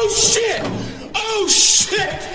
Oh shit! Oh shit!